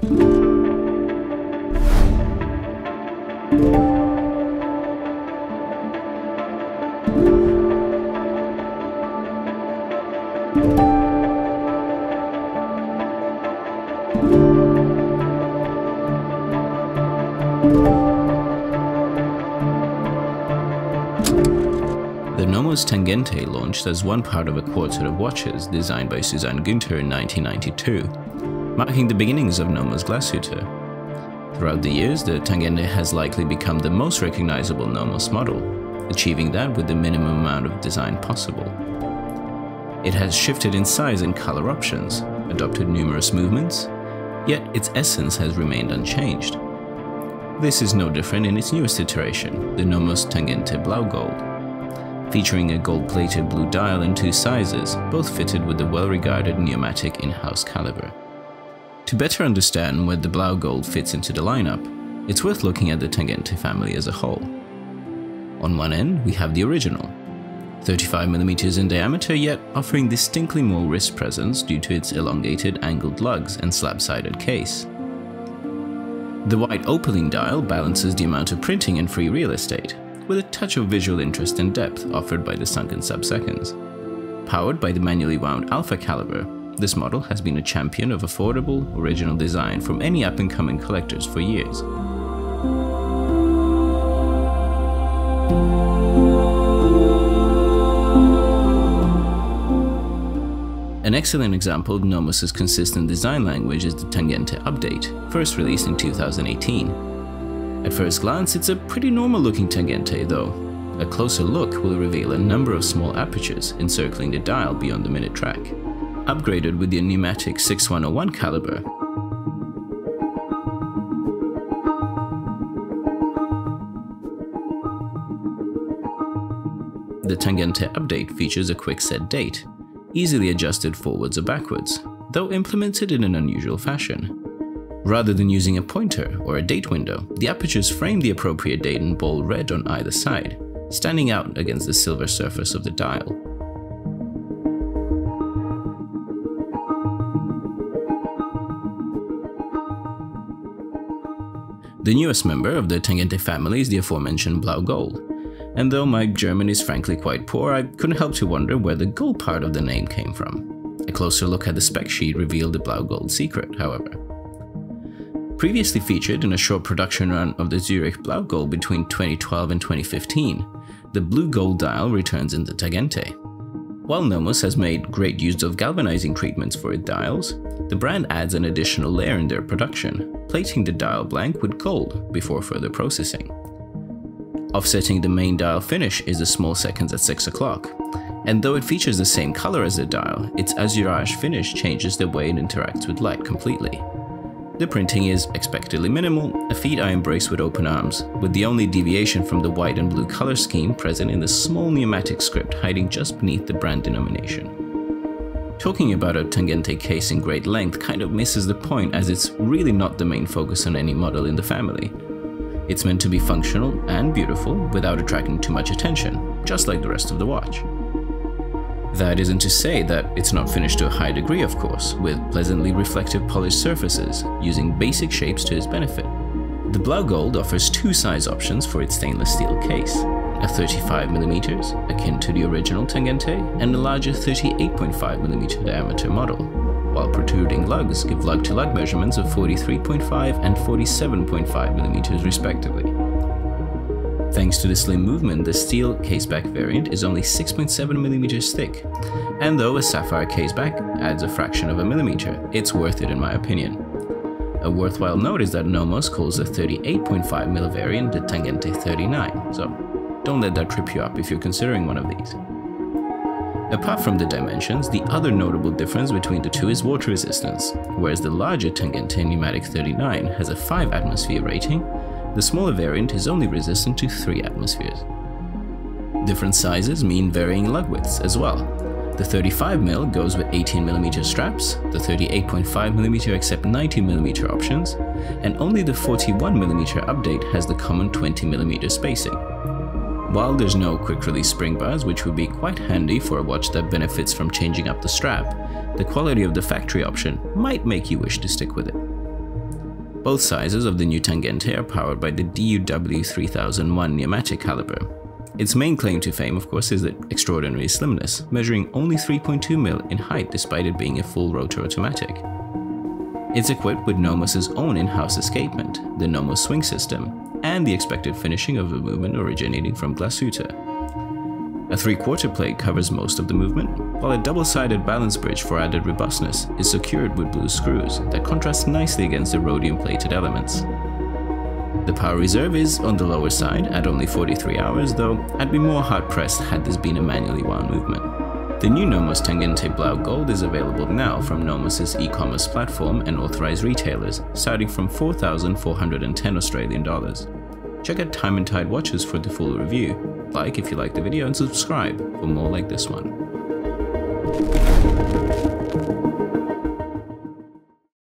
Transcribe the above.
The Nomos Tangente launched as one part of a quartet of watches designed by Susanne Günther in 1992, marking the beginnings of Nomos Glashütte. Throughout the years, the Tangente has likely become the most recognizable Nomos model, achieving that with the minimum amount of design possible. It has shifted in size and color options, adopted numerous movements, yet its essence has remained unchanged. This is no different in its newest iteration, the Nomos Tangente Blau Gold, featuring a gold-plated blue dial in two sizes, both fitted with the well-regarded neomatik in-house caliber. To better understand where the Blau Gold fits into the lineup, it's worth looking at the Tangente family as a whole. On one end, we have the original, 35mm in diameter yet offering distinctly more wrist presence due to its elongated angled lugs and slab-sided case. The white opaline dial balances the amount of printing and free real estate, with a touch of visual interest and depth offered by the sunken sub-seconds. Powered by the manually wound Alpha caliber, this model has been a champion of affordable, original design from any up-and-coming collectors for years. An excellent example of Nomos' consistent design language is the Tangente update, first released in 2018. At first glance, it's a pretty normal looking Tangente though. A closer look will reveal a number of small apertures encircling the dial beyond the minute track. Upgraded with the neomatik 6101 caliber, the Tangente update features a quick set date, easily adjusted forwards or backwards, though implemented in an unusual fashion. Rather than using a pointer or a date window, the apertures frame the appropriate date in bold red on either side, standing out against the silver surface of the dial. The newest member of the Tangente family is the aforementioned Blau Gold, and though my German is frankly quite poor, I couldn't help to wonder where the gold part of the name came from. A closer look at the spec sheet revealed the Blau Gold secret, however. Previously featured in a short production run of the Zurich Blau Gold between 2012 and 2015, the blue gold dial returns in the Tangente. While Nomos has made great use of galvanizing treatments for its dials, the brand adds an additional layer in their production, plating the dial blank with gold before further processing. Offsetting the main dial finish is the small seconds at 6 o'clock, and though it features the same color as the dial, its azurage finish changes the way it interacts with light completely. The printing is expectedly minimal, a feat I embrace with open arms, with the only deviation from the white and blue color scheme present in the small neomatik script hiding just beneath the brand denomination. Talking about a Tangente case in great length kind of misses the point as it's really not the main focus on any model in the family. It's meant to be functional and beautiful without attracting too much attention, just like the rest of the watch. That isn't to say that it's not finished to a high degree, of course, with pleasantly reflective polished surfaces, using basic shapes to its benefit. The Blau Gold offers two size options for its stainless steel case, a 35mm, akin to the original Tangente, and a larger 38.5mm diameter model, while protruding lugs give lug-to-lug -lug measurements of 43.5 and 47.5mm respectively. Thanks to the slim movement, the steel caseback variant is only 6.7mm thick, and though a sapphire caseback adds a fraction of a millimeter, it's worth it in my opinion. A worthwhile note is that Nomos calls the 38.5mm variant the Tangente 39, so don't let that trip you up if you're considering one of these. Apart from the dimensions, the other notable difference between the two is water resistance, whereas the larger Tangente Neomatik 39 has a 5 atmosphere rating the smaller variant is only resistant to 3 atmospheres. Different sizes mean varying lug widths as well. The 35mm goes with 18mm straps, the 38.5mm accept 90mm options, and only the 41mm update has the common 20mm spacing. While there's no quick release spring bars, which would be quite handy for a watch that benefits from changing up the strap, the quality of the factory option might make you wish to stick with it. Both sizes of the new Tangente are powered by the DUW3001 neomatik caliber. Its main claim to fame, of course, is its extraordinary slimness, measuring only 3.2 mm in height despite it being a full rotor automatic. It's equipped with Nomos's own in-house escapement, the Nomos swing system, and the expected finishing of a movement originating from Glashütte. A three-quarter plate covers most of the movement, while a double-sided balance bridge for added robustness is secured with blue screws that contrast nicely against the rhodium-plated elements. The power reserve is on the lower side at only 43 hours, though I'd be more hard-pressed had this been a manually wound movement. The new Nomos Tangente Blau Gold is available now from Nomos's e-commerce platform and authorized retailers, starting from 4,410 Australian dollars. Check out Time and Tide Watches for the full review. Like if you liked the video and subscribe for more like this one.